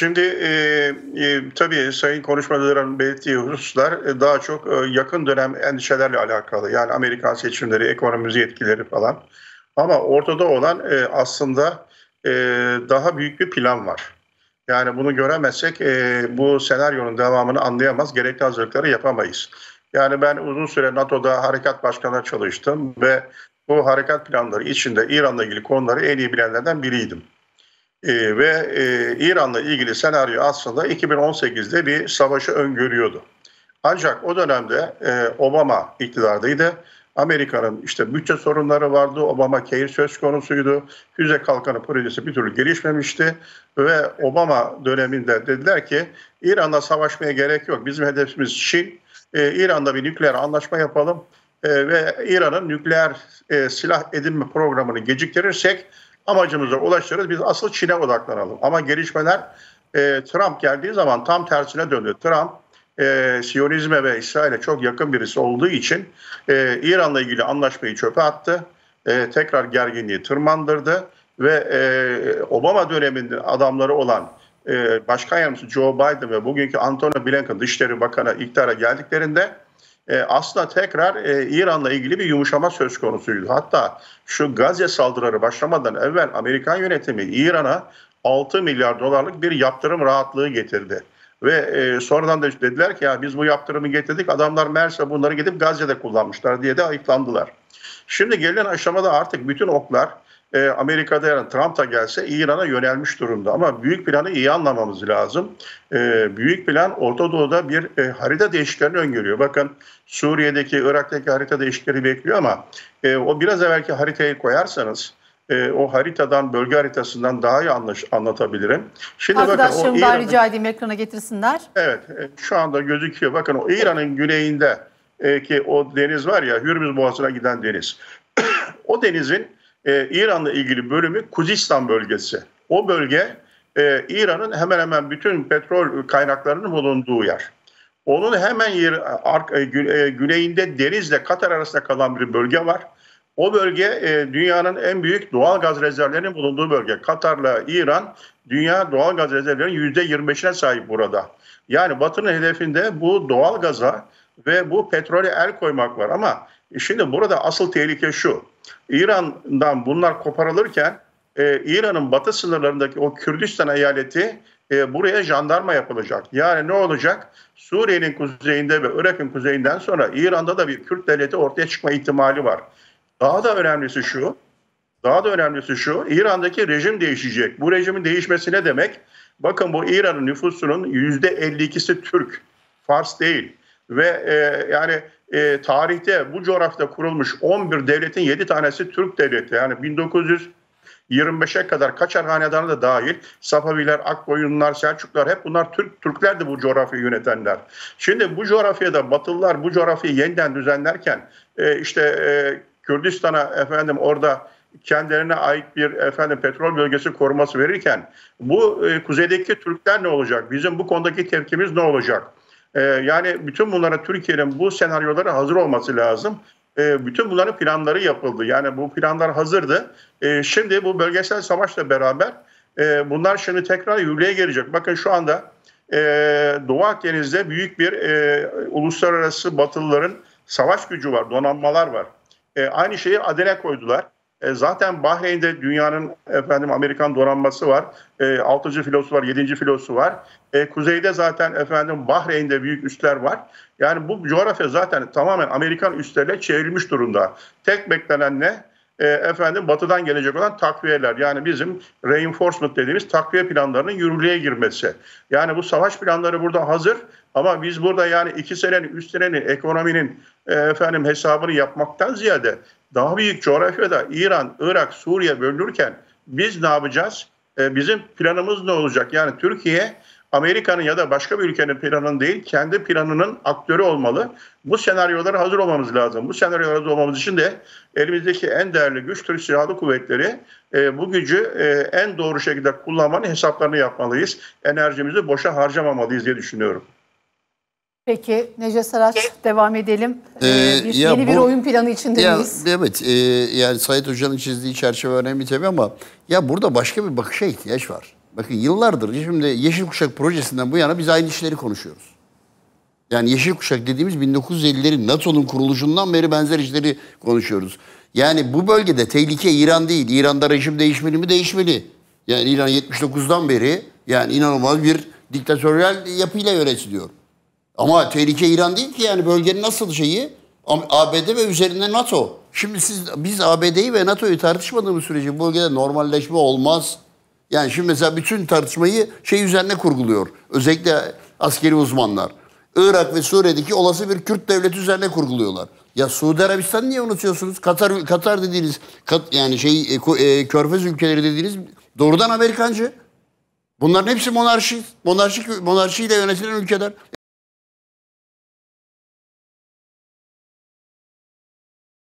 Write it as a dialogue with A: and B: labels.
A: Şimdi e, e, tabii Sayın konuşmacıların belirttiği hususlar e, daha çok e, yakın dönem endişelerle alakalı. Yani Amerikan seçimleri, ekonomimizi etkileri falan. Ama ortada olan e, aslında e, daha büyük bir plan var. Yani bunu göremezsek e, bu senaryonun devamını anlayamaz, gerekli hazırlıkları yapamayız. Yani ben uzun süre NATO'da harekat başkanı çalıştım ve bu harekat planları içinde İran'la ilgili konuları en iyi bilenlerden biriydim. E, ve e, İran'la ilgili senaryo aslında 2018'de bir savaşı öngörüyordu. Ancak o dönemde e, Obama iktidardaydı. Amerika'nın işte bütçe sorunları vardı. Obama Care söz konusuydu. Füze kalkanı projesi bir türlü gelişmemişti. Ve Obama döneminde dediler ki İran'la savaşmaya gerek yok. Bizim hedefimiz Çin. Ee, İran'da bir nükleer anlaşma yapalım. Ee, ve İran'ın nükleer e, silah edinme programını geciktirirsek amacımıza ulaşırız. Biz asıl Çin'e odaklanalım. Ama gelişmeler e, Trump geldiği zaman tam tersine döndü. Trump e, Siyonizme ve İsrail'e çok yakın birisi olduğu için e, İran'la ilgili anlaşmayı çöpe attı. E, tekrar gerginliği tırmandırdı ve e, Obama döneminde adamları olan e, Başkan Yardımcısı Joe Biden ve bugünkü Antony Blinken Dışişleri Bakanı iktidara geldiklerinde e, aslında tekrar e, İran'la ilgili bir yumuşama söz konusuydu. Hatta şu Gazze saldırıları başlamadan evvel Amerikan yönetimi İran'a 6 milyar dolarlık bir yaptırım rahatlığı getirdi. Ve e, sonradan da dediler ki ya biz bu yaptırımı getirdik adamlar meğerse bunları gidip Gazze'de kullanmışlar diye de ayıklandılar. Şimdi gelen aşamada artık bütün oklar e, Amerika'da yani Trump da gelse İran'a yönelmiş durumda. Ama büyük planı iyi anlamamız lazım. E, büyük plan Orta Doğu'da bir e, harita değişiklerini öngörüyor. Bakın Suriye'deki, Irak'taki harita değişikleri bekliyor ama e, o biraz evvelki haritayı koyarsanız e, o haritadan, bölge haritasından daha iyi anlaş, anlatabilirim.
B: Şimdi Arkadaşlarımdan bakın, rica edeyim ekrana getirsinler.
A: Evet, e, şu anda gözüküyor. Bakın o İran'ın güneyinde e, ki o deniz var ya, Hürmüz Boğazı'na giden deniz. o denizin e, İran'la ilgili bölümü Kuzistan bölgesi. O bölge e, İran'ın hemen hemen bütün petrol kaynaklarının bulunduğu yer. Onun hemen yer, ar, e, güneyinde denizle Katar arasında kalan bir bölge var. O bölge e, dünyanın en büyük doğal gaz rezervlerinin bulunduğu bölge. Katar'la İran dünya doğal gaz rezervlerinin %25'ine sahip burada. Yani Batı'nın hedefinde bu doğal gaza ve bu petrole el koymak var. Ama şimdi burada asıl tehlike şu. İran'dan bunlar koparılırken e, İran'ın batı sınırlarındaki o Kürdistan eyaleti e, buraya jandarma yapılacak. Yani ne olacak? Suriye'nin kuzeyinde ve Irak'ın kuzeyinden sonra İran'da da bir Kürt devleti ortaya çıkma ihtimali var. Daha da önemlisi şu, daha da önemlisi şu, İran'daki rejim değişecek. Bu rejimin değişmesi ne demek? Bakın bu İran'ın nüfusunun yüzde 52'si Türk, Fars değil. Ve e, yani e, tarihte bu coğrafyada kurulmuş 11 devletin 7 tanesi Türk devleti. Yani 1925'e kadar Kaçar Hanedanı da dahil Safaviler, Akkoyunlular, Selçuklar hep bunlar Türk Türklerdi bu coğrafyayı yönetenler. Şimdi bu coğrafyada Batılılar bu coğrafyayı yeniden düzenlerken e, işte e, Kürdistan'a efendim orada kendilerine ait bir efendim petrol bölgesi koruması verirken bu e, kuzeydeki Türkler ne olacak? Bizim bu konudaki tepkimiz ne olacak? E, yani bütün bunlara Türkiye'nin bu senaryolara hazır olması lazım. E, bütün bunların planları yapıldı. Yani bu planlar hazırdı. E, şimdi bu bölgesel savaşla beraber e, bunlar şimdi tekrar yürürlüğe gelecek. Bakın şu anda e, Doğu Akdeniz'de büyük bir e, uluslararası batılıların savaş gücü var, donanmalar var. E, aynı şeyi Adene koydular. E, zaten Bahreyn'de dünyanın efendim Amerikan donanması var. E, 6. filosu var, 7. filosu var. E, kuzeyde zaten efendim Bahreyn'de büyük üsler var. Yani bu coğrafya zaten tamamen Amerikan üslerle çevrilmiş durumda. Tek beklenen ne? E, efendim batıdan gelecek olan takviyeler. Yani bizim reinforcement dediğimiz takviye planlarının yürürlüğe girmesi. Yani bu savaş planları burada hazır ama biz burada yani iki senenin, üç senenin ekonominin e, efendim hesabını yapmaktan ziyade daha büyük coğrafyada İran, Irak, Suriye bölünürken biz ne yapacağız? E, bizim planımız ne olacak? Yani Türkiye Amerika'nın ya da başka bir ülkenin planının değil, kendi planının aktörü olmalı. Bu senaryolara hazır olmamız lazım. Bu senaryolara hazır olmamız için de elimizdeki en değerli güç Türk Silahlı Kuvvetleri e, bu gücü e, en doğru şekilde kullanmanın hesaplarını yapmalıyız. Enerjimizi boşa harcamamalıyız diye düşünüyorum.
B: Peki Necdet Saraç devam edelim. Ee, ee, bir, yeni bu, bir oyun planı içindeyiz.
C: Ya, evet e, yani Sayit Hoca'nın çizdiği çerçeve önemli tabii ama ya burada başka bir bakışa ihtiyaç var. bakın yıllardır şimdi Yeşil Kuşak projesinden bu yana biz aynı işleri konuşuyoruz. Yani Yeşil Kuşak dediğimiz 1950'lerin NATO'nun kuruluşundan beri benzer işleri konuşuyoruz. Yani bu bölgede tehlike İran değil. İran'da rejim değişmeli mi? Değişmeli. Yani İran 79'dan beri yani inanılmaz bir diktatöryel yapıyla yönetiliyor. Ama tehlike İran değil ki yani bölgenin nasıl şeyi? ABD ve üzerinde NATO. Şimdi siz biz ABD'yi ve NATO'yu tartışmadığımız sürece bu bölgede normalleşme olmaz. Yani şimdi mesela bütün tartışmayı şey üzerine kurguluyor. Özellikle askeri uzmanlar. Irak ve Suriye'deki olası bir Kürt devleti üzerine kurguluyorlar. Ya Suudi Arabistan niye unutuyorsunuz? Katar Katar dediğiniz kat, yani şey e, e, Körfez ülkeleri dediğiniz doğrudan Amerikancı. Bunların hepsi monarşi, monarşik monarşiyle yönetilen ülkeler.